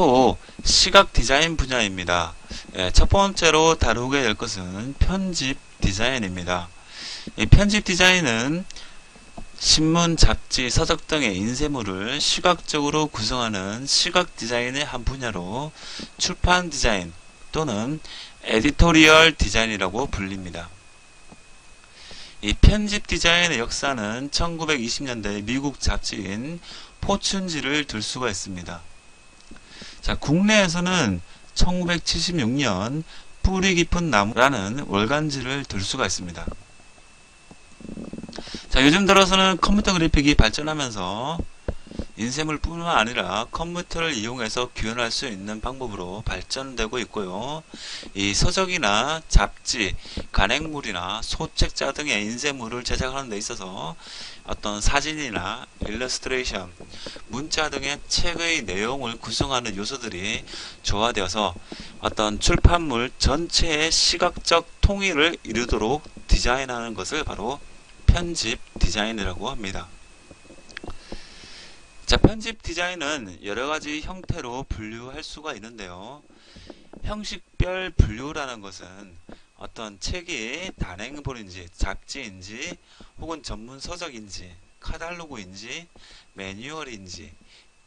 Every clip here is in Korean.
5 시각 디자인 분야입니다. 예, 첫 번째로 다루게 될 것은 편집 디자인입니다. 이 편집 디자인은 신문, 잡지, 서적 등의 인쇄물을 시각적으로 구성하는 시각 디자인의 한 분야로 출판 디자인 또는 editorial 디자인이라고 불립니다. 이 편집 디자인의 역사는 1920년대 미국 잡지인 포춘지를 들 수가 있습니다. 자, 국내에서는 1976년 뿌리 깊은 나무라는 월간지를 들 수가 있습니다. 자, 요즘 들어서는 컴퓨터 그래픽이 발전하면서 인쇄물 뿐만 아니라 컴퓨터를 이용해서 구현할 수 있는 방법으로 발전되고 있고요. 이 서적이나 잡지, 간행물이나 소책자 등의 인쇄물을 제작하는 데 있어서 어떤 사진이나 일러스트레이션, 문자 등의 책의 내용을 구성하는 요소들이 조화되어서 어떤 출판물 전체의 시각적 통일을 이루도록 디자인하는 것을 바로 편집 디자인이라고 합니다. 자, 편집 디자인은 여러 가지 형태로 분류할 수가 있는데요. 형식별 분류라는 것은 어떤 책이 단행본인지 잡지인지 혹은 전문 서적인지 카탈로그인지 매뉴얼인지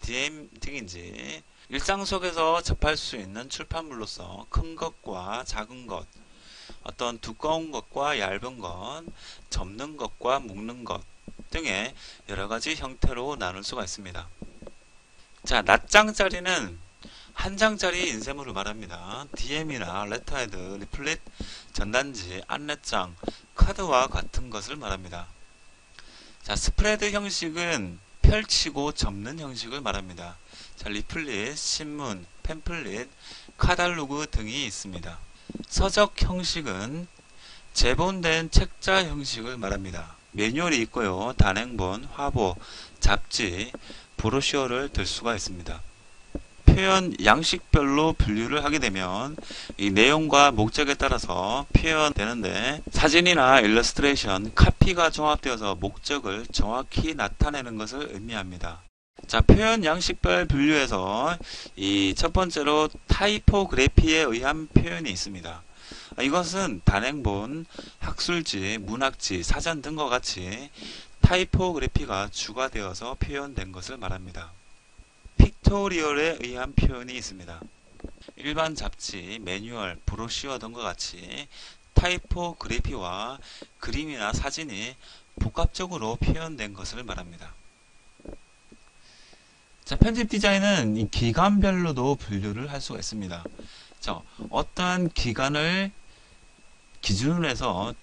DM 등인지 일상 속에서 접할 수 있는 출판물로서 큰 것과 작은 것 어떤 두꺼운 것과 얇은 것 접는 것과 묶는 것 등의 여러 가지 형태로 나눌 수가 있습니다. 자, 낱장짜리는 한 장짜리 인쇄물을 말합니다. DM이나 letterhead, 리플릿, 전단지, 안내장, 카드와 같은 것을 말합니다. 자, 스프레드 형식은 펼치고 접는 형식을 말합니다. 자, 리플릿, 신문, 팸플릿, 카탈로그 등이 있습니다. 서적 형식은 제본된 책자 형식을 말합니다. 매뉴얼이 있고요. 단행본, 화보, 잡지, 브로슈어를 들 수가 있습니다. 표현 양식별로 분류를 하게 되면 이 내용과 목적에 따라서 표현되는데 사진이나 일러스트레이션, 카피가 종합되어서 목적을 정확히 나타내는 것을 의미합니다. 자, 표현 양식별 분류에서 이 첫 번째로 타이포그래피에 의한 표현이 있습니다. 이것은 단행본, 학술지, 문학지, 사전 등과 같이 타이포그래피가 추가되어서 표현된 것을 말합니다. 픽토리얼에 의한 표현이 있습니다. 일반 잡지, 매뉴얼, 브로슈어 등과 같이 타이포그래피와 그림이나 사진이 복합적으로 표현된 것을 말합니다. 자, 편집 디자인은 기간별로도 분류를 할 수가 있습니다. 자, 어떠한 기간을 기준으로 해서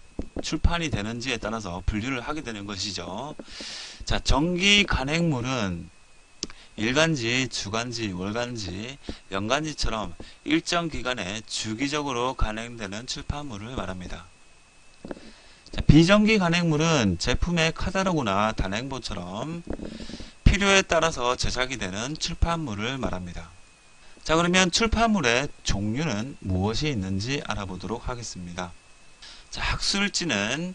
출판이 되는지에 따라서 분류를 하게 되는 것이죠. 자, 정기 간행물은 일간지, 주간지, 월간지, 연간지처럼 일정 기간에 주기적으로 간행되는 출판물을 말합니다. 자, 비정기 간행물은 제품의 카탈로그나 단행본처럼 필요에 따라서 제작이 되는 출판물을 말합니다. 자 그러면 출판물의 종류는 무엇이 있는지 알아보도록 하겠습니다. 자, 학술지는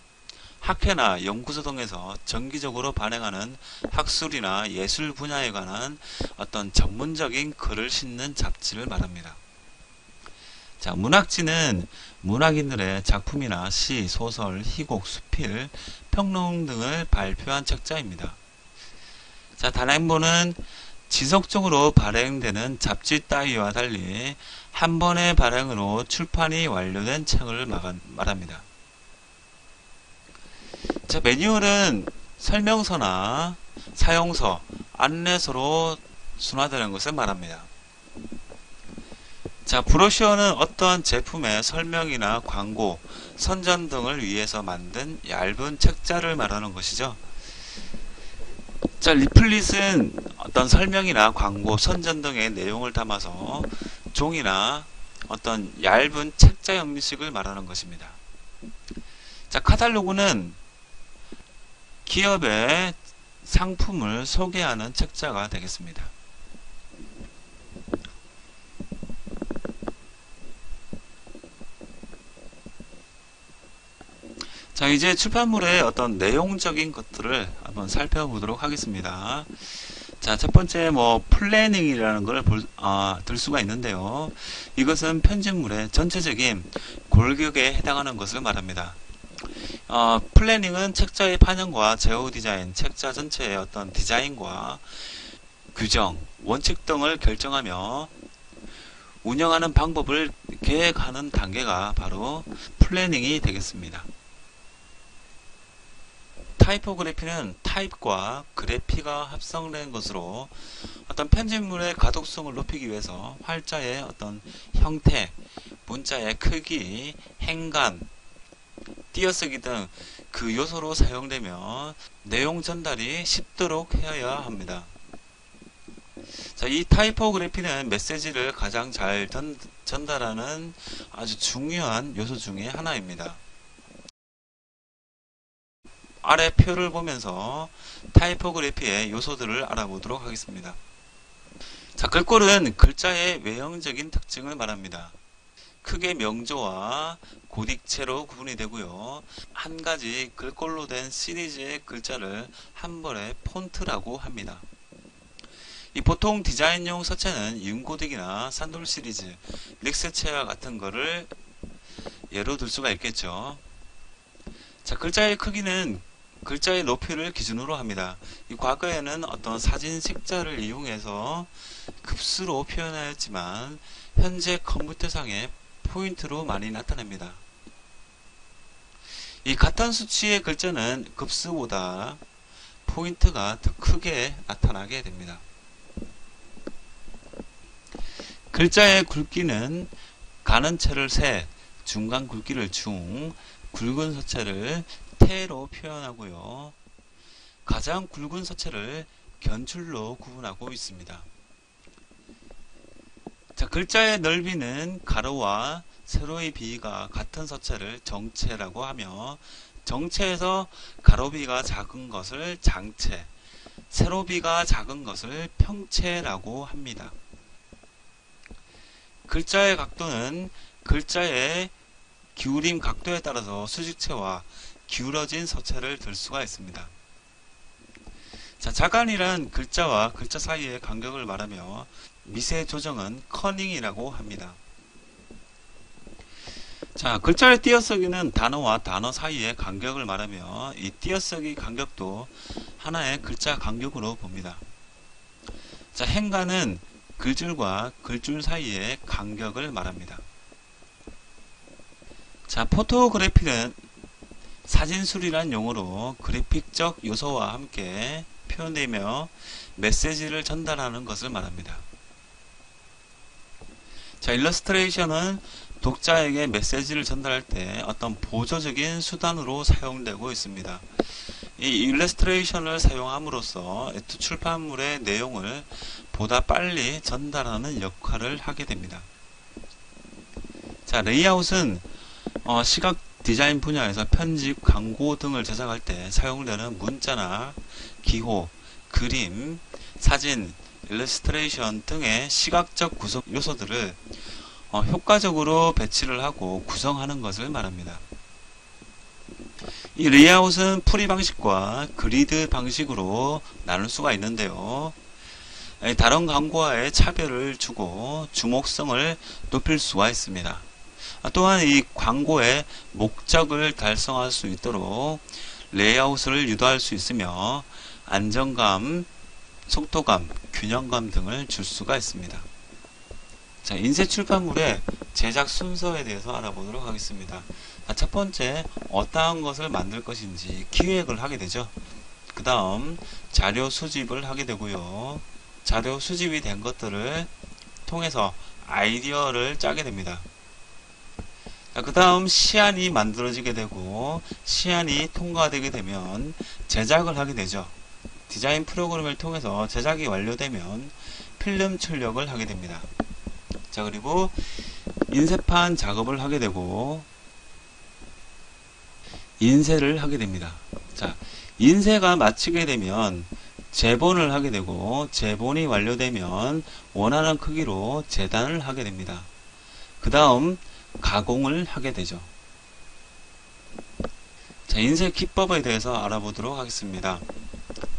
학회나 연구소 등에서 정기적으로 발행하는 학술이나 예술 분야에 관한 어떤 전문적인 글을 싣는 잡지를 말합니다. 자, 문학지는 문학인들의 작품이나 시, 소설, 희곡, 수필, 평론 등을 발표한 책자입니다. 자, 단행본은 지속적으로 발행되는 잡지 따위와 달리 한 번의 발행으로 출판이 완료된 책을 말합니다. 자, 매뉴얼은 설명서나 사용서, 안내서로 순화되는 것을 말합니다. 자, 브로셔는 어떠한 제품의 설명이나 광고, 선전 등을 위해서 만든 얇은 책자를 말하는 것이죠. 자, 리플릿은 어떤 설명이나 광고, 선전 등의 내용을 담아서 종이나 어떤 얇은 책자 형식을 말하는 것입니다. 자, 카탈로그는 기업의 상품을 소개하는 책자가 되겠습니다. 자, 이제 출판물의 어떤 내용적인 것들을 한번 살펴보도록 하겠습니다. 자, 첫 번째 뭐 planning이라는 걸 볼, 아, 들 수가 있는데요. 이것은 편집물의 전체적인 골격에 해당하는 것을 말합니다. 어, planning은 책자의 판형과 제호 디자인, 책자 전체의 어떤 디자인과 규정, 원칙 등을 결정하며 운영하는 방법을 계획하는 단계가 바로 플래닝이 되겠습니다. 타이포그래피는 타입과 그래피가 합성된 것으로 어떤 편집물의 가독성을 높이기 위해서 활자의 어떤 형태, 문자의 크기, 행간, 띄어쓰기 등 그 요소로 사용되며 내용 전달이 쉽도록 해야 합니다. 자, 이 타이포그래피는 메시지를 가장 잘 전, 전달하는 아주 중요한 요소 중의 하나입니다. 아래 표를 보면서 타이포그래피의 요소들을 알아보도록 하겠습니다. 자, 글꼴은 글자의 외형적인 특징을 말합니다. 크게 명조와 고딕체로 구분이 되고요. 한 가지 글꼴로 된 시리즈의 글자를 한 번에 폰트라고 합니다. 이 보통 디자인용 서체는 윤고딕이나 산돌 시리즈, 릭스체와 같은 거를 예로 들 수가 있겠죠. 자, 글자의 크기는 글자의 높이를 기준으로 합니다. 이 과거에는 어떤 사진 색자를 이용해서 급수로 표현하였지만 현재 컴퓨터상에 포인트로 많이 나타납니다. 이 같은 수치의 글자는 급수보다 포인트가 더 크게 나타나게 됩니다. 글자의 굵기는 가는 채를 세, 중간 굵기를 중, 굵은 서체를 태로 표현하고요. 가장 굵은 서체를 견줄로 구분하고 있습니다. 자, 글자의 넓이는 가로와 세로의 비가 같은 서체를 정체라고 하며 정체에서 가로비가 작은 것을 장체, 세로비가 작은 것을 평체라고 합니다. 글자의 각도는 글자의 기울임 각도에 따라서 수직체와 기울어진 서체를 들 수가 있습니다. 자, 자간이란 글자와 글자 사이의 간격을 말하며 미세 조정은 커닝이라고 합니다. 자, 글자의 띄어쓰기는 단어와 단어 사이의 간격을 말하며 이 띄어쓰기 간격도 하나의 글자 간격으로 봅니다. 자, 행간은 글줄과 글줄 사이의 간격을 말합니다. 자, 포토그래피는 사진술이란 용어로 그래픽적 요소와 함께 표현되며 메시지를 전달하는 것을 말합니다. 자, 일러스트레이션은 독자에게 메시지를 전달할 때 어떤 보조적인 수단으로 사용되고 있습니다. 이 일러스트레이션을 사용함으로써 출판물의 내용을 보다 빨리 전달하는 역할을 하게 됩니다. 자, 레이아웃은 어, 시각 디자인 분야에서 편집, 광고 등을 제작할 때 사용되는 문자나 기호, 그림, 사진, 일러스트레이션 등의 시각적 구성 요소들을 어, 효과적으로 배치를 하고 구성하는 것을 말합니다. 이 레이아웃은 free 방식과 그리드 방식으로 나눌 수가 있는데요. 다른 광고와의 차별을 주고 주목성을 높일 수가 있습니다. 또한 이 광고의 목적을 달성할 수 있도록 레이아웃을 유도할 수 있으며 안정감, 속도감, 균형감 등을 줄 수가 있습니다. 자, 인쇄 출판물의 제작 순서에 대해서 알아보도록 하겠습니다. 자, 첫 번째, 어떠한 것을 만들 것인지 기획을 하게 되죠. 그 다음, 자료 수집을 하게 되고요. 자료 수집이 된 것들을 통해서 아이디어를 짜게 됩니다. 그 다음 시안이 만들어지게 되고 시안이 통과되게 되면 제작을 하게 되죠. 디자인 프로그램을 통해서 제작이 완료되면 필름 출력을 하게 됩니다. 자 그리고 인쇄판 작업을 하게 되고 인쇄를 하게 됩니다. 자 인쇄가 마치게 되면 재본을 하게 되고 재본이 완료되면 원하는 크기로 재단을 하게 됩니다. 그 다음 가공을 하게 되죠. 자, 인쇄 기법에 대해서 알아보도록 하겠습니다.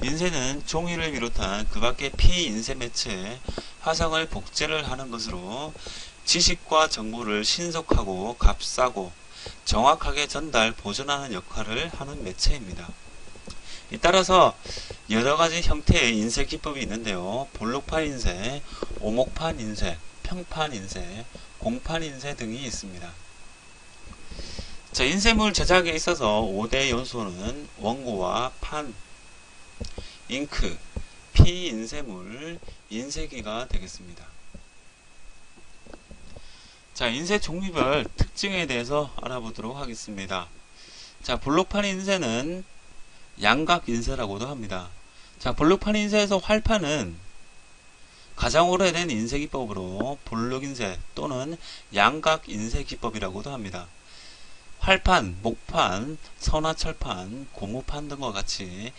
인쇄는 종이를 비롯한 그 밖의 피인쇄 매체에 화상을 복제를 하는 것으로 지식과 정보를 신속하고 값싸고 정확하게 전달, 보존하는 역할을 하는 매체입니다. 따라서 여러 가지 형태의 인쇄 기법이 있는데요. 볼록판 인쇄, 오목판 인쇄, 평판 인쇄, 공판 인쇄 등이 있습니다. 자, 인쇄물 제작에 있어서 5대 요소는 원고와 판, 잉크, 피인쇄물, 인쇄기가 되겠습니다. 자, 인쇄 종류별 특징에 대해서 알아보도록 하겠습니다. 자, 블록판 인쇄는 양각 인쇄라고도 합니다. 자, 블록판 인쇄에서 활판은 가장 오래된 인쇄 기법으로 볼록 인쇄 또는 양각 인쇄 기법이라고도 합니다. 활판, 목판, 선화철판, 고무판 등과 같이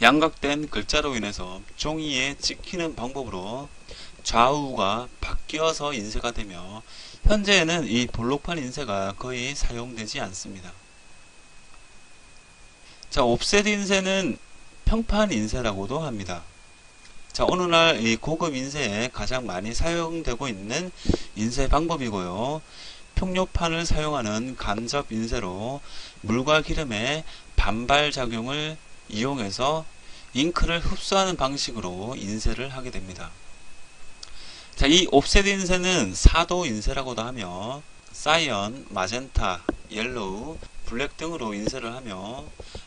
양각된 글자로 인해서 종이에 찍히는 방법으로 좌우가 바뀌어서 인쇄가 되며 현재에는 이 볼록판 인쇄가 거의 사용되지 않습니다. 자, 옵셋 인쇄는 평판 인쇄라고도 합니다. 자, 오늘날 이 고급 인쇄에 가장 많이 사용되고 있는 인쇄 방법이고요. 평료판을 사용하는 간접 인쇄로 물과 기름의 반발 작용을 이용해서 잉크를 흡수하는 방식으로 인쇄를 하게 됩니다. 자, 이 옵셋 인쇄는 사도 인쇄라고도 하며 cyan, magenta, yellow, black 등으로 인쇄를 하며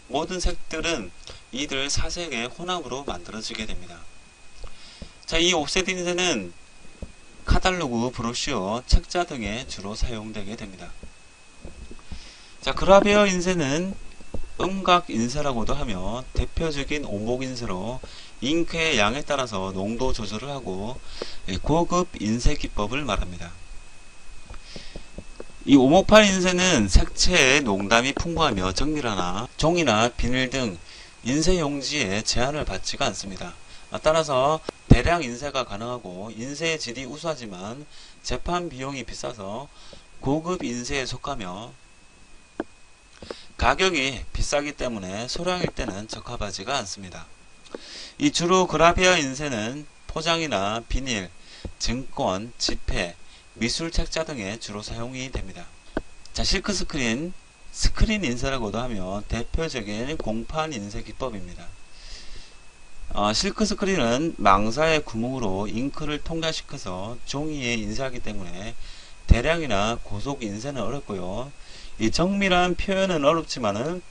모든 색들은 이들 사색의 혼합으로 만들어지게 됩니다. 자, 이 옵셋 인쇄는 카탈로그, 브로슈어, 책자 등에 주로 사용되게 됩니다. 자, 그라비어 인쇄는 음각 인쇄라고도 하며 대표적인 오목 인쇄로 잉크의 양에 따라서 농도 조절을 하고 고급 인쇄 기법을 말합니다. 이 오목판 인쇄는 색채의 농담이 풍부하며 정밀하나 종이나 비닐 등 인쇄 용지에 제한을 받지가 않습니다. 따라서 대량 인쇄가 가능하고 인쇄의 질이 우수하지만 재판 비용이 비싸서 고급 인쇄에 속하며 가격이 비싸기 때문에 소량일 때는 적합하지가 않습니다. 이 주로 그라비아 인쇄는 포장이나 비닐, 증권, 지폐, 미술 책자 등에 주로 사용이 됩니다. 자, 실크 스크린, 스크린 인쇄라고도 하며 대표적인 공판 인쇄 기법입니다. 어, 실크 스크린은 망사의 구멍으로 잉크를 통과시켜서 종이에 인쇄하기 때문에 대량이나 고속 인쇄는 어렵고요. 이 정밀한 표현은 어렵지만은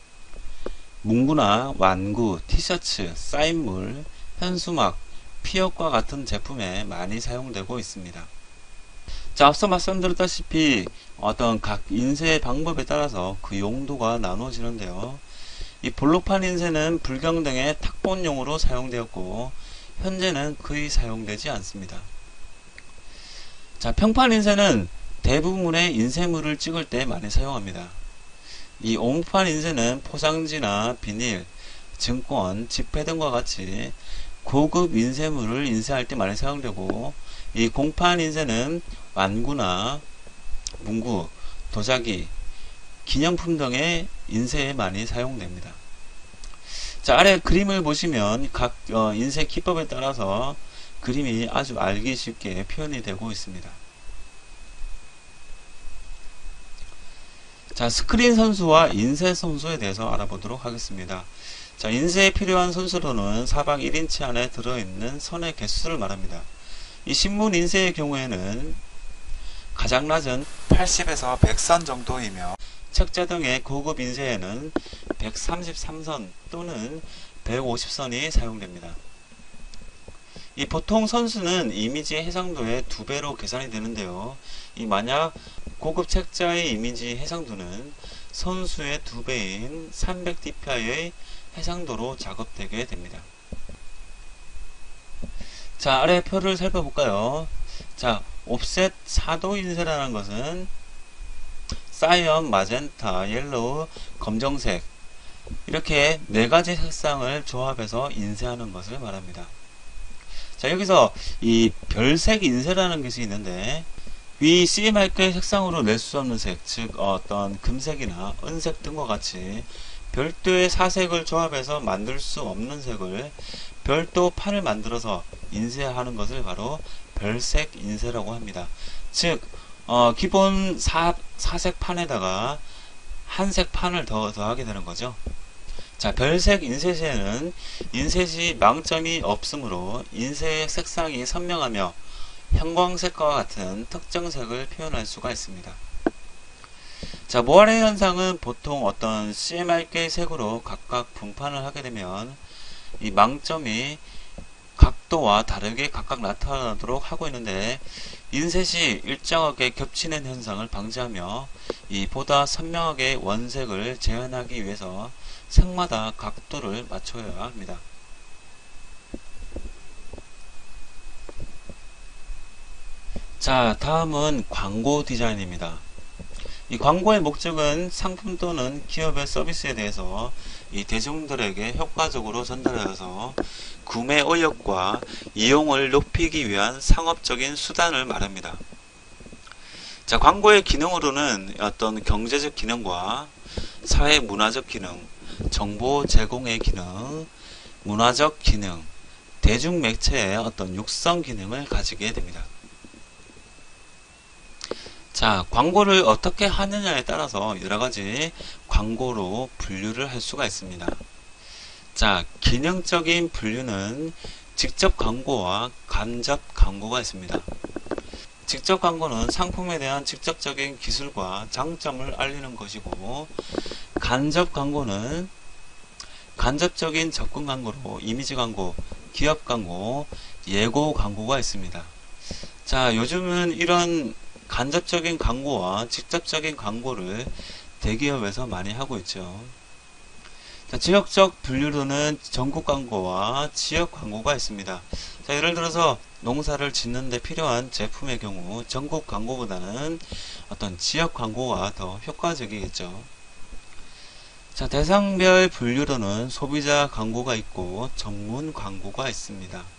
문구나 완구, 티셔츠, 사인물, 현수막, 피혁과 같은 제품에 많이 사용되고 있습니다. 자, 앞서 말씀드렸다시피 어떤 각 인쇄 방법에 따라서 그 용도가 나눠지는데요. 이 볼록판 인쇄는 불경 등의 탁본용으로 사용되었고 현재는 거의 사용되지 않습니다. 자, 평판 인쇄는 대부분의 인쇄물을 찍을 때 많이 사용합니다. 이 오목판 인쇄는 포장지나 비닐, 증권, 지폐 등과 같이 고급 인쇄물을 인쇄할 때 많이 사용되고 이 공판 인쇄는 완구나 문구, 도자기, 기념품 등의 인쇄에 많이 사용됩니다. 자 아래 그림을 보시면 각 어, 인쇄 기법에 따라서 그림이 아주 알기 쉽게 표현이 되고 있습니다. 자, 스크린 선수와 인쇄 선수에 대해서 알아보도록 하겠습니다. 자, 인쇄에 필요한 선수로는 사방 1인치 안에 들어있는 선의 개수를 말합니다. 이 신문 인쇄의 경우에는 가장 낮은 80에서 100선 정도이며 책자 등의 고급 인쇄에는 133선 또는 150선이 사용됩니다. 이 보통 선수는 이미지 해상도의 두 배로 계산이 되는데요. 이 만약 고급 책자의 이미지 해상도는 선수의 두 배인 300dpi의 해상도로 작업되게 됩니다. 자, 아래 표를 살펴볼까요? 자, 옵셋 4도 인쇄라는 것은 cyan, magenta, yellow, 검정색 이렇게 네 가지 색상을 조합해서 인쇄하는 것을 말합니다. 자, 여기서 이 별색 인쇄라는 것이 있는데 위 CMYK의 색상으로 낼 수 없는 색, 즉 어떤 금색이나 은색 등과 같이 별도의 사색을 조합해서 만들 수 없는 색을 별도 판을 만들어서 인쇄하는 것을 바로 별색 인쇄라고 합니다. 즉 어, 기본 사, 사색 판에다가 한색 판을 더 더하게 되는 거죠. 자, 별색 인쇄 시에는 인쇄 시 망점이 없으므로 인쇄의 색상이 선명하며 형광색과 같은 특정 색을 표현할 수가 있습니다. 자, 모아레 현상은 보통 어떤 CMYK 색으로 각각 분판을 하게 되면 이 망점이 각도와 다르게 각각 나타나도록 하고 있는데 인쇄시 일정하게 겹치는 현상을 방지하며 이 보다 선명하게 원색을 재현하기 위해서 색마다 각도를 맞춰야 합니다. 자, 다음은 광고 디자인입니다. 이 광고의 목적은 상품 또는 기업의 서비스에 대해서 이 대중들에게 효과적으로 전달하여서 구매 의욕과 이용을 높이기 위한 상업적인 수단을 말합니다. 자, 광고의 기능으로는 어떤 경제적 기능과 사회 문화적 기능, 정보 제공의 기능, 문화적 기능, 대중 매체의 어떤 육성 기능을 가지게 됩니다. 자, 광고를 어떻게 하느냐에 따라서 여러 가지 광고로 분류를 할 수가 있습니다. 자, 기능적인 분류는 직접 광고와 간접 광고가 있습니다. 직접 광고는 상품에 대한 직접적인 기술과 장점을 알리는 것이고, 간접 광고는 간접적인 접근 광고로 이미지 광고, 기업 광고, 예고 광고가 있습니다. 자, 요즘은 이런 간접적인 광고와 직접적인 광고를 대기업에서 많이 하고 있죠. 자, 지역적 분류로는 전국 광고와 지역 광고가 있습니다. 자, 예를 들어서 농사를 짓는 데 필요한 제품의 경우 전국 광고보다는 어떤 지역 광고가 더 효과적이겠죠. 자, 대상별 분류로는 소비자 광고가 있고 전문 광고가 있습니다.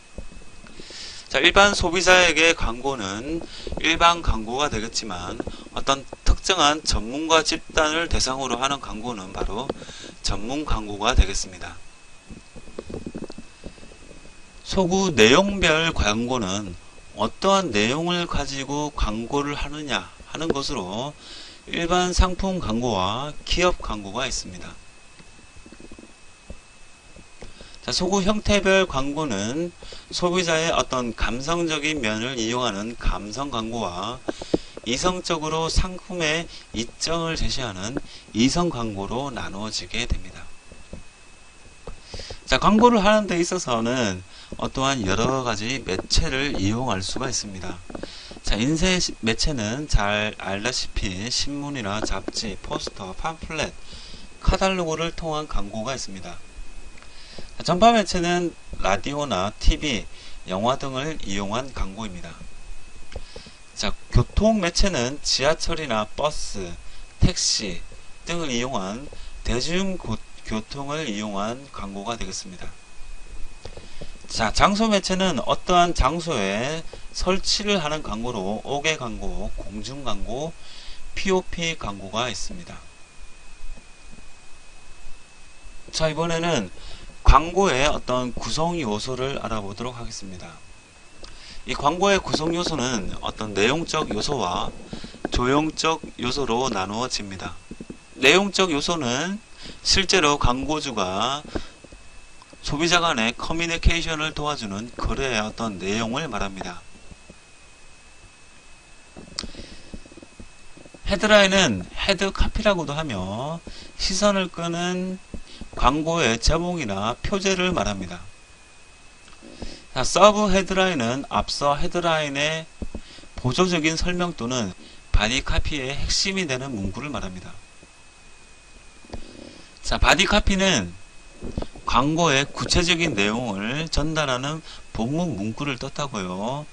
자, 일반 소비자에게 광고는 일반 광고가 되겠지만 어떤 특정한 전문가 집단을 대상으로 하는 광고는 바로 전문 광고가 되겠습니다. 소구 내용별 광고는 어떠한 내용을 가지고 광고를 하느냐 하는 것으로 일반 상품 광고와 기업 광고가 있습니다. 자, 소구 형태별 광고는 소비자의 어떤 감성적인 면을 이용하는 감성 광고와 이성적으로 상품의 이점을 제시하는 이성 광고로 나누어지게 됩니다. 자, 광고를 하는 데 있어서는 어떠한 여러 가지 매체를 이용할 수가 있습니다. 자, 인쇄 매체는 잘 알다시피 신문이나 잡지, 포스터, 팜플렛, 카탈로그를 통한 광고가 있습니다. 전파 매체는 라디오나 TV, 영화 등을 이용한 광고입니다. 자, 교통 매체는 지하철이나 버스, 택시 등을 이용한 대중교통을 이용한 광고가 되겠습니다. 자, 장소 매체는 어떠한 장소에 설치를 하는 광고로 옥외 광고, 공중 광고, POP 광고가 있습니다. 자, 이번에는 광고의 어떤 구성 요소를 알아보도록 하겠습니다. 이 광고의 구성 요소는 어떤 내용적 요소와 조형적 요소로 나누어집니다. 내용적 요소는 실제로 광고주가 소비자 간의 커뮤니케이션을 도와주는 거래의 어떤 내용을 말합니다. 헤드라인은 head copy라고도 하며 시선을 끄는 광고의 제목이나 표제를 말합니다. 자, sub headline은 앞서 헤드라인의 보조적인 설명 또는 body copy의 핵심이 되는 문구를 말합니다. 자, body copy는 광고의 구체적인 내용을 전달하는 본문 문구를 뜻하고요.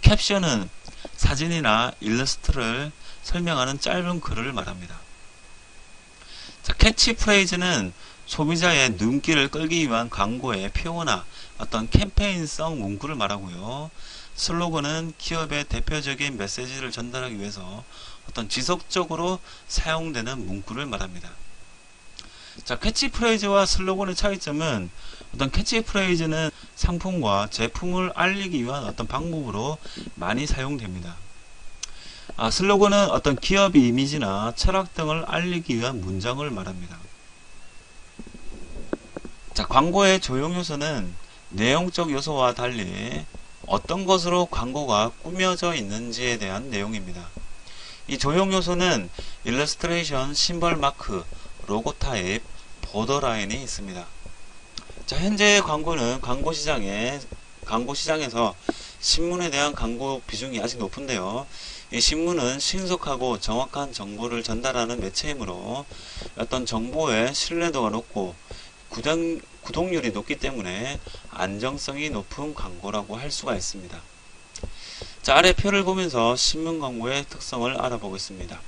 캡션은 사진이나 일러스트를 설명하는 짧은 글을 말합니다. 자, 캐치프레이즈는 소비자의 눈길을 끌기 위한 광고의 표어나 어떤 캠페인성 문구를 말하고요. 슬로건은 기업의 대표적인 메시지를 전달하기 위해서 어떤 지속적으로 사용되는 문구를 말합니다. 자, 캐치프레이즈와 슬로건의 차이점은 어떤 캐치프레이즈는 상품과 제품을 알리기 위한 어떤 방법으로 많이 사용됩니다. 아, 슬로건은 어떤 기업의 이미지나 철학 등을 알리기 위한 문장을 말합니다. 자, 광고의 조형 요소는 내용적 요소와 달리 어떤 것으로 광고가 꾸며져 있는지에 대한 내용입니다. 이 조형 요소는 일러스트레이션, 심벌 마크, 로고 타입, 보더라인이 있습니다. 자, 현재 광고는 광고 시장에 광고 시장에서 신문에 대한 광고 비중이 아직 높은데요. 이 신문은 신속하고 정확한 정보를 전달하는 매체이므로 어떤 정보의 신뢰도가 높고 구독, 구독률이 높기 때문에 안정성이 높은 광고라고 할 수가 있습니다. 자, 아래 표를 보면서 신문 광고의 특성을 알아보겠습니다.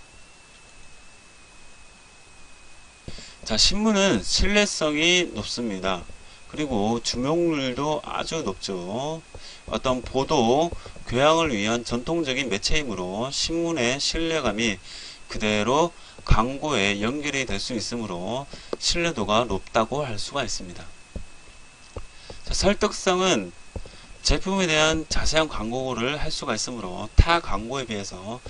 자, 신문은 신뢰성이 높습니다. 그리고 주목률도 아주 높죠. 어떤 보도, 교양을 위한 전통적인 매체이므로 신문의 신뢰감이 그대로 광고에 연결이 될 수 있으므로 신뢰도가 높다고 할 수가 있습니다. 자, 설득성은 제품에 대한 자세한 광고를 할 수가 있으므로 타 광고에 비해서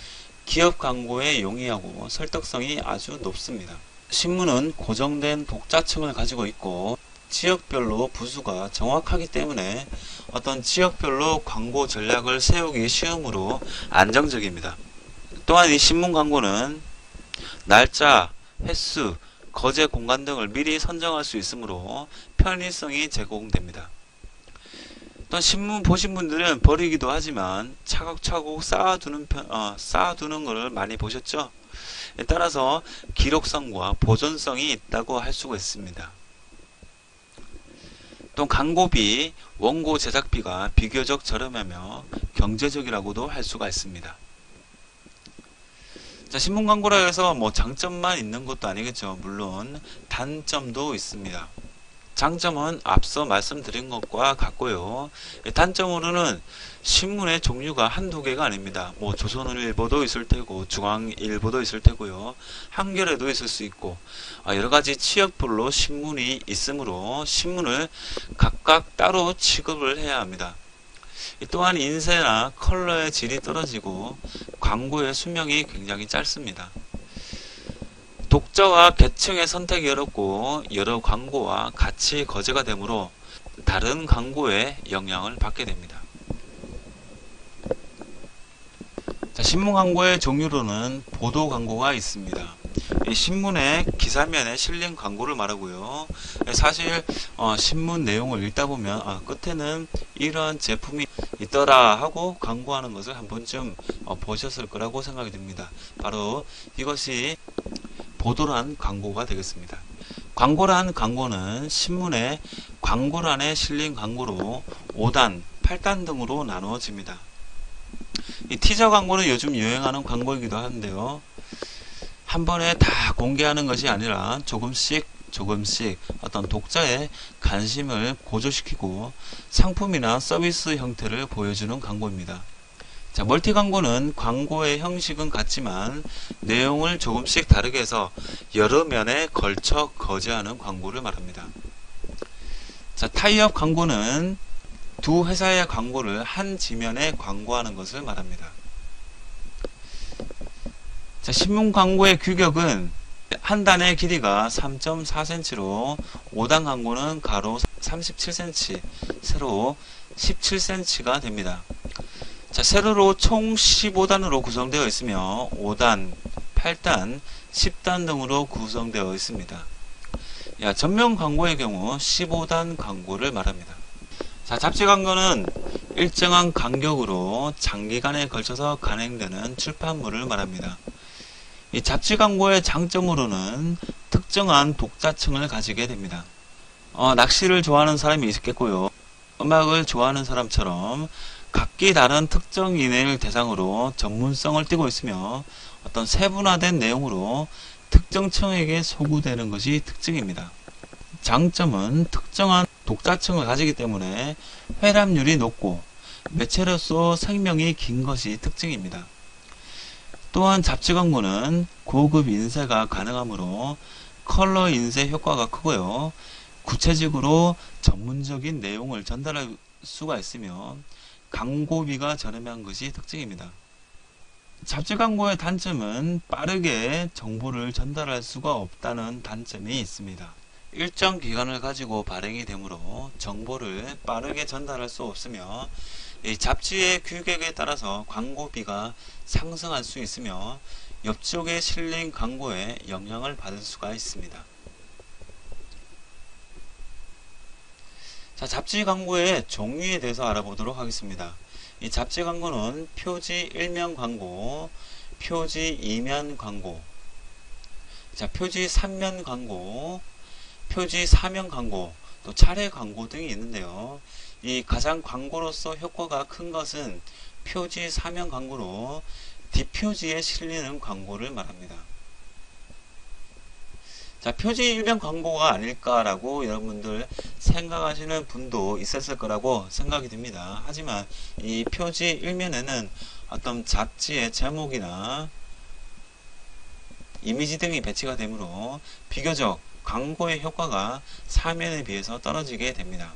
기업 광고에 용이하고 설득성이 아주 높습니다. 신문은 고정된 독자층을 가지고 있고 지역별로 부수가 정확하기 때문에 어떤 지역별로 광고 전략을 세우기 쉬우므로 안정적입니다. 또한 이 신문 광고는 날짜, 횟수, 거제 공간 등을 미리 선정할 수 있으므로 편의성이 제공됩니다. 또 신문 보신 분들은 버리기도 하지만 차곡차곡 쌓아두는 편, 어, 쌓아두는 것을 많이 보셨죠? 따라서 기록성과 보존성이 있다고 할 수가 있습니다. 또 광고비, 원고 제작비가 비교적 저렴하며 경제적이라고도 할 수가 있습니다. 자, 신문 광고라 해서 뭐 장점만 있는 것도 아니겠죠. 물론 단점도 있습니다. 장점은 앞서 말씀드린 것과 같고요. 단점으로는 신문의 종류가 한두 개가 아닙니다. 뭐 조선일보도 있을 테고 중앙일보도 있을 테고요. 한겨레도 있을 수 있고 아, 여러 가지 취역별로 신문이 있으므로 신문을 각각 따로 취급을 해야 합니다. 또한 인쇄나 컬러의 질이 떨어지고 광고의 수명이 굉장히 짧습니다. 독자와 계층의 선택이 어렵고 여러 광고와 같이 거제가 되므로 다른 광고에 영향을 받게 됩니다. 자, 신문 광고의 종류로는 보도 광고가 있습니다. 신문의 기사면에 실린 광고를 말하고요. 사실 어, 신문 내용을 읽다 보면 아, 끝에는 이런 제품이 있더라 하고 광고하는 것을 한 번쯤 어, 보셨을 거라고 생각이 듭니다. 바로 이것이 보도란 광고가 되겠습니다. 광고란 광고는 신문의 광고란에 실린 광고로 5단, 8단 등으로 나누어집니다. 이 티저 광고는 요즘 유행하는 광고이기도 한데요. 한 번에 다 공개하는 것이 아니라 조금씩 조금씩 어떤 독자의 관심을 고조시키고 상품이나 서비스 형태를 보여주는 광고입니다. 자, 멀티 광고는 광고의 형식은 같지만 내용을 조금씩 다르게 해서 여러 면에 걸쳐 거제하는 광고를 말합니다. 자, 타이업 광고는 두 회사의 광고를 한 지면에 광고하는 것을 말합니다. 자, 신문 광고의 규격은 한 단의 길이가 3.4cm로 5단 광고는 가로 37cm, 세로 17cm가 됩니다. 자, 세로로 총 15단으로 구성되어 있으며 5단, 8단, 10단 등으로 구성되어 있습니다. 야, 전면 광고의 경우 15단 광고를 말합니다. 자, 잡지 광고는 일정한 간격으로 장기간에 걸쳐서 간행되는 출판물을 말합니다. 이 잡지 광고의 장점으로는 특정한 독자층을 가지게 됩니다. 어, 낚시를 좋아하는 사람이 있겠고요. 음악을 좋아하는 사람처럼 각기 다른 특정 인해를 대상으로 전문성을 띠고 있으며 어떤 세분화된 내용으로 특정층에게 소구되는 것이 특징입니다. 장점은 특정한 독자층을 가지기 때문에 회람률이 높고 매체로서 생명이 긴 것이 특징입니다. 또한 잡지 광고는 고급 인쇄가 가능하므로 컬러 인쇄 효과가 크고요. 구체적으로 전문적인 내용을 전달할 수가 있으며 광고비가 저렴한 것이 특징입니다. 잡지 광고의 단점은 빠르게 정보를 전달할 수가 없다는 단점이 있습니다. 일정 기간을 가지고 발행이 되므로 정보를 빠르게 전달할 수 없으며 이 잡지의 규격에 따라서 광고비가 상승할 수 있으며 옆쪽에 실린 광고에 영향을 받을 수가 있습니다. 자, 잡지 광고의 종류에 대해서 알아보도록 하겠습니다. 이 잡지 광고는 표지 1면 광고, 표지 2면 광고, 자, 표지 3면 광고, 표지 4면 광고, 또 차례 광고 등이 있는데요. 이 가장 광고로서 효과가 큰 것은 표지 4면 광고로 뒷표지에 실리는 광고를 말합니다. 자, 표지 일면 광고가 아닐까라고 여러분들 생각하시는 분도 있었을 거라고 생각이 듭니다. 하지만 이 표지 일면에는 어떤 잡지의 제목이나 이미지 등이 배치가 되므로 비교적 광고의 효과가 사면에 비해서 떨어지게 됩니다.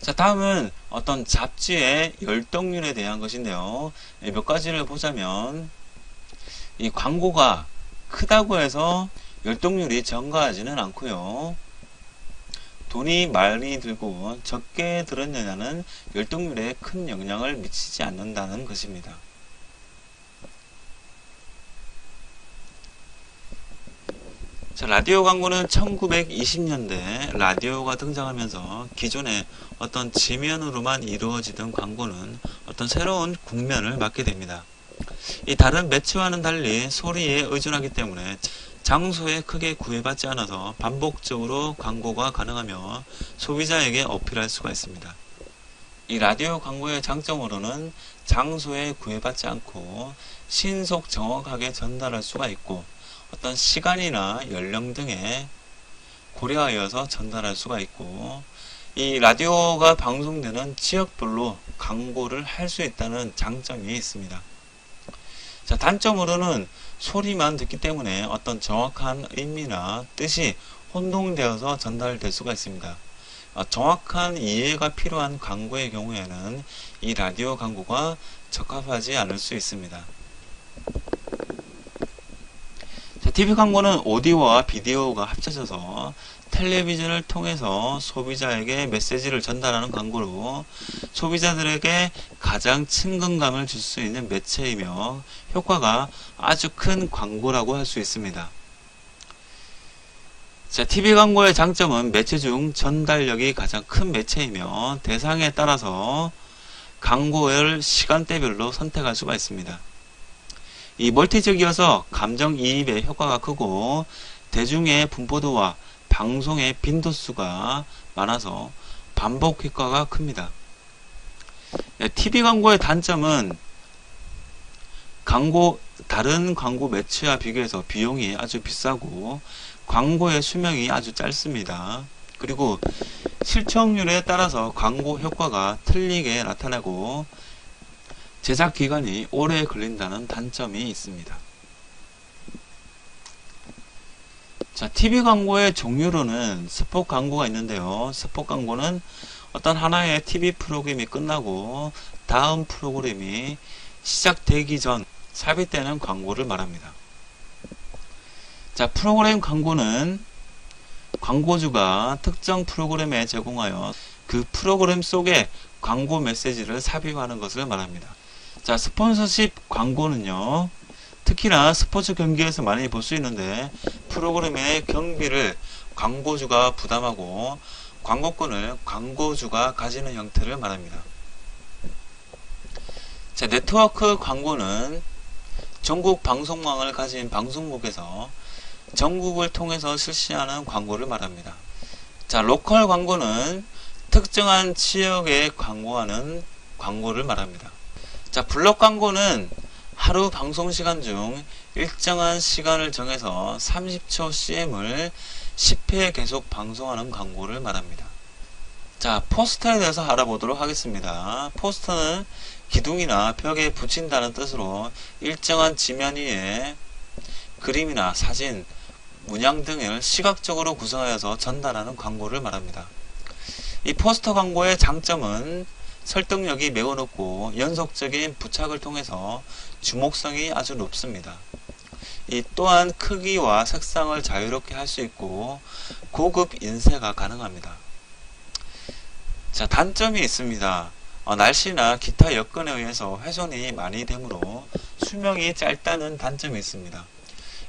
자, 다음은 어떤 잡지의 열동률에 대한 것인데요. 예, 몇 가지를 보자면, 이 광고가 크다고 해서 열동률이 증가하지는 않고요. 돈이 많이 들고 적게 들었느냐는 열동률에 큰 영향을 미치지 않는다는 것입니다. 자, 라디오 광고는 1920년대 라디오가 등장하면서 기존의 어떤 지면으로만 이루어지던 광고는 어떤 새로운 국면을 맞게 됩니다. 이 다른 매체와는 달리 소리에 의존하기 때문에 장소에 크게 구애받지 않아서 반복적으로 광고가 가능하며 소비자에게 어필할 수가 있습니다. 이 라디오 광고의 장점으로는 장소에 구애받지 않고 신속 정확하게 전달할 수가 있고 어떤 시간이나 연령 등에 고려하여서 전달할 수가 있고 이 라디오가 방송되는 지역별로 광고를 할 수 있다는 장점이 있습니다. 자, 단점으로는 소리만 듣기 때문에 어떤 정확한 의미나 뜻이 혼동되어서 전달될 수가 있습니다. 어, 정확한 이해가 필요한 광고의 경우에는 이 라디오 광고가 적합하지 않을 수 있습니다. TV 광고는 오디오와 비디오가 합쳐져서 텔레비전을 통해서 소비자에게 메시지를 전달하는 광고로 소비자들에게 가장 친근감을 줄 수 있는 매체이며 효과가 아주 큰 광고라고 할 수 있습니다. 자, TV 광고의 장점은 매체 중 전달력이 가장 큰 매체이며 대상에 따라서 광고를 시간대별로 선택할 수가 있습니다. 이 멀티적이어서 감정이입에 효과가 크고 대중의 분포도와 방송의 빈도수가 많아서 반복 효과가 큽니다. TV 광고의 단점은 광고 다른 광고 매체와 비교해서 비용이 아주 비싸고 광고의 수명이 아주 짧습니다. 그리고 실천률에 따라서 광고 효과가 틀리게 나타나고 제작 기간이 오래 걸린다는 단점이 있습니다. 자, TV 광고의 종류로는 스포 광고가 있는데요. 스포 광고는 어떤 하나의 TV 프로그램이 끝나고 다음 프로그램이 시작되기 전 삽입되는 광고를 말합니다. 자, 프로그램 광고는 광고주가 특정 프로그램에 제공하여 그 프로그램 속에 광고 메시지를 삽입하는 것을 말합니다. 자, 스폰서십 광고는요. 특히나 스포츠 경기에서 많이 볼 수 있는데 프로그램의 경비를 광고주가 부담하고 광고권을 광고주가 가지는 형태를 말합니다. 자, 네트워크 광고는 전국 방송망을 가진 방송국에서 전국을 통해서 실시하는 광고를 말합니다. 자, 로컬 광고는 특정한 지역에 광고하는 광고를 말합니다. 자, 블록 광고는 하루 방송 시간 중 일정한 시간을 정해서 30초 CM을 10회 계속 방송하는 광고를 말합니다. 자, 포스터에 대해서 알아보도록 하겠습니다. 포스터는 기둥이나 벽에 붙인다는 뜻으로 일정한 지면 위에 그림이나 사진, 문양 등을 시각적으로 구성하여서 전달하는 광고를 말합니다. 이 포스터 광고의 장점은 설득력이 매우 높고 연속적인 부착을 통해서 주목성이 아주 높습니다. 이 또한 크기와 색상을 자유롭게 할 수 있고 고급 인쇄가 가능합니다. 자, 단점이 있습니다. 어, 날씨나 기타 여건에 의해서 훼손이 많이 되므로 수명이 짧다는 단점이 있습니다.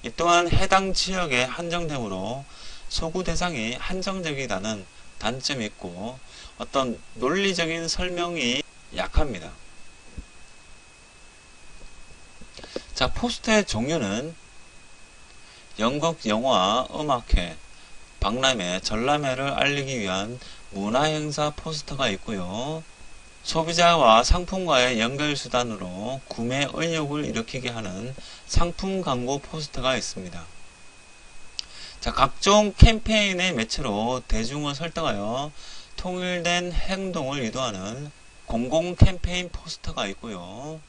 이 또한 해당 지역에 한정되므로 소구 대상이 한정적이다는 단점이 있고 어떤 논리적인 설명이 약합니다. 자, 포스터의 종류는 연극, 영화, 음악회, 박람회, 전람회를 알리기 위한 문화행사 포스터가 있고요. 소비자와 상품과의 연결 수단으로 구매 의욕을 일으키게 하는 상품 광고 포스터가 있습니다. 자, 각종 캠페인의 매체로 대중을 설득하여 통일된 행동을 유도하는 공공 캠페인 포스터가 있고요.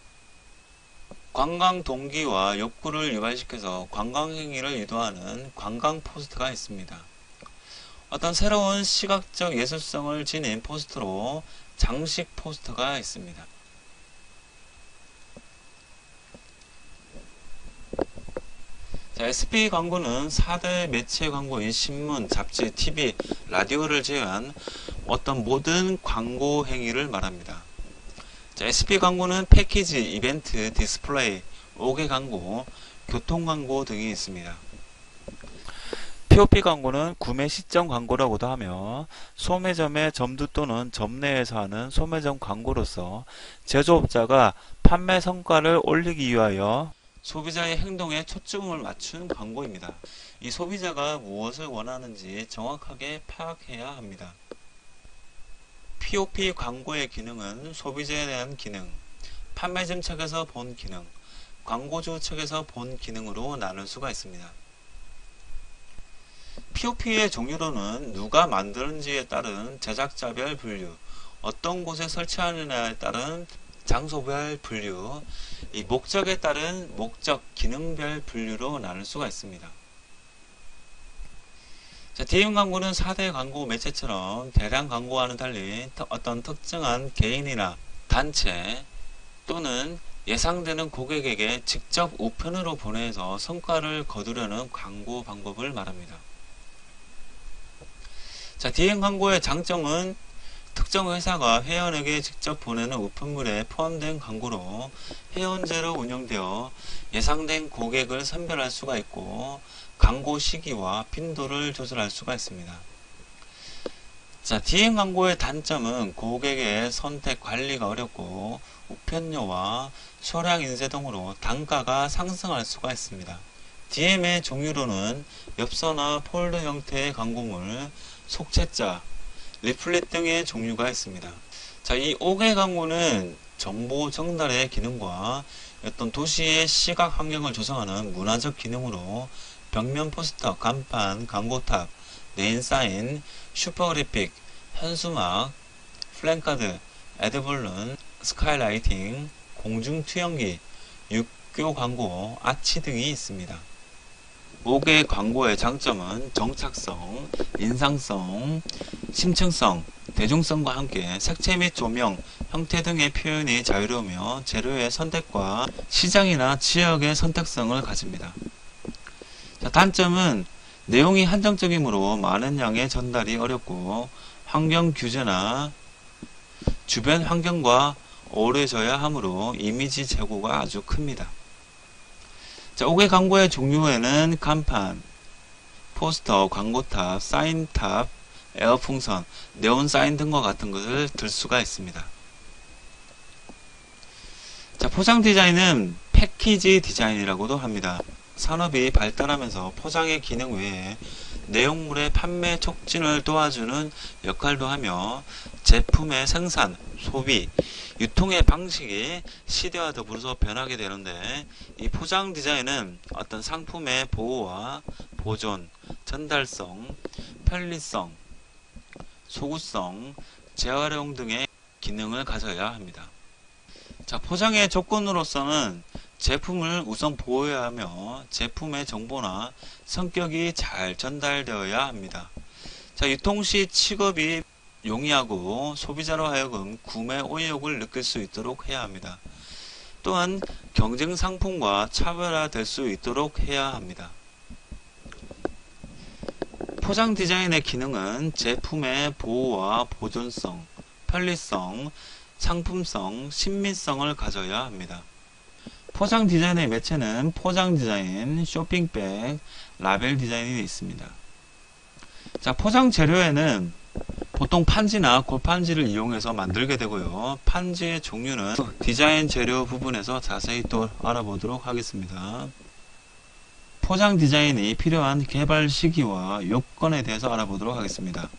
관광 동기와 욕구를 유발시켜서 관광 행위를 유도하는 관광 포스터가 있습니다. 어떤 새로운 시각적 예술성을 지닌 포스터로 장식 포스터가 있습니다. 자, SP 광고는 4대 매체 광고인 신문, 잡지, TV, 라디오를 제외한 어떤 모든 광고 행위를 말합니다. 자, SP 광고는 패키지, 이벤트, 디스플레이, 옥외 광고, 교통 광고 등이 있습니다. POP 광고는 구매 시점 광고라고도 하며 소매점의 점두 또는 점 내에서 하는 소매점 광고로서 제조업자가 판매 성과를 올리기 위하여 소비자의 행동에 초점을 맞춘 광고입니다. 이 소비자가 무엇을 원하는지 정확하게 파악해야 합니다. POP 광고의 기능은 소비자에 대한 기능, 판매점 측에서 본 기능, 광고주 측에서 본 기능으로 나눌 수가 있습니다. POP의 종류로는 누가 만드는지에 따른 제작자별 분류, 어떤 곳에 설치하느냐에 따른 장소별 분류, 이 목적에 따른 목적 기능별 분류로 나눌 수가 있습니다. 자, 대형 광고는 4대 광고 매체처럼 대량 광고와는 달리 어떤 특정한 개인이나 단체 또는 예상되는 고객에게 직접 우편으로 보내서 성과를 거두려는 광고 방법을 말합니다. 자, 디행 광고의 장점은 특정 회사가 회원에게 직접 보내는 우편물에 포함된 광고로 회원제로 운영되어 예상된 고객을 선별할 수가 있고 광고 시기와 빈도를 조절할 수가 있습니다. 자, 디행 광고의 단점은 고객의 선택 관리가 어렵고 우편료와 소량 인쇄 등으로 단가가 상승할 수가 있습니다. DM의 종류로는 엽서나 폴더 형태의 광고물, 속채자, 리플렛 등의 종류가 있습니다. 자, 이 5개 광고는 정보 전달의 기능과 어떤 도시의 시각 환경을 조성하는 문화적 기능으로 벽면 포스터, 간판, 광고탑, name sign, super graphic, 현수막, 플랜카드, 애드벌룬, skywriting, 공중 투영기, 육교 광고, 아치 등이 있습니다. 옥외 광고의 장점은 정착성, 인상성, 심층성, 대중성과 함께 색채 및 조명, 형태 등의 표현이 자유로우며 재료의 선택과 시장이나 지역의 선택성을 가집니다. 자, 단점은 내용이 한정적이므로 많은 양의 전달이 어렵고 환경 규제나 주변 환경과 어우러져야 하므로 이미지 제고가 아주 큽니다. 자, 5개 광고의 종류에는 간판, 포스터, 광고탑, 사인탑, 에어 풍선, 네온 사인 등과 같은 것을 들 수가 있습니다. 자, 포장 디자인은 패키지 디자인이라고도 합니다. 산업이 발달하면서 포장의 기능 외에 내용물의 판매 촉진을 도와주는 역할도 하며 제품의 생산, 소비, 유통의 방식이 시대와 더불어서 변하게 되는데 이 포장 디자인은 어떤 상품의 보호와 보존, 전달성, 편리성, 소구성, 재활용 등의 기능을 가져야 합니다. 자, 포장의 조건으로서는 제품을 우선 보호해야 하며 제품의 정보나 성격이 잘 전달되어야 합니다. 자, 유통 시 취급이 용이하고 소비자로 하여금 구매 의욕을 느낄 수 있도록 해야 합니다. 또한 경쟁 상품과 차별화될 수 있도록 해야 합니다. 포장 디자인의 기능은 제품의 보호와 보존성, 편리성, 상품성, 신미성을 가져야 합니다. 포장 디자인의 매체는 포장 디자인, 쇼핑백, 라벨 디자인이 있습니다. 자, 포장 재료에는 보통 판지나 골판지를 이용해서 만들게 되고요. 판지의 종류는 디자인 재료 부분에서 자세히 또 알아보도록 하겠습니다. 포장 디자인이 필요한 개발 시기와 요건에 대해서 알아보도록 하겠습니다.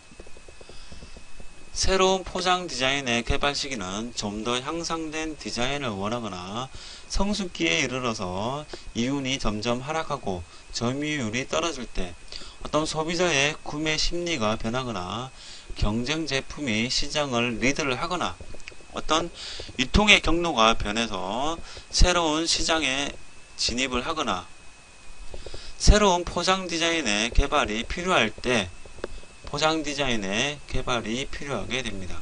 새로운 포장 디자인의 개발 시기는 좀 더 향상된 디자인을 원하거나 성숙기에 이르러서 이윤이 점점 하락하고 점유율이 떨어질 때 어떤 소비자의 구매 심리가 변하거나 경쟁 제품이 시장을 리드를 하거나 어떤 유통의 경로가 변해서 새로운 시장에 진입을 하거나 새로운 포장 디자인의 개발이 필요할 때 포장 디자인의 개발이 필요하게 됩니다.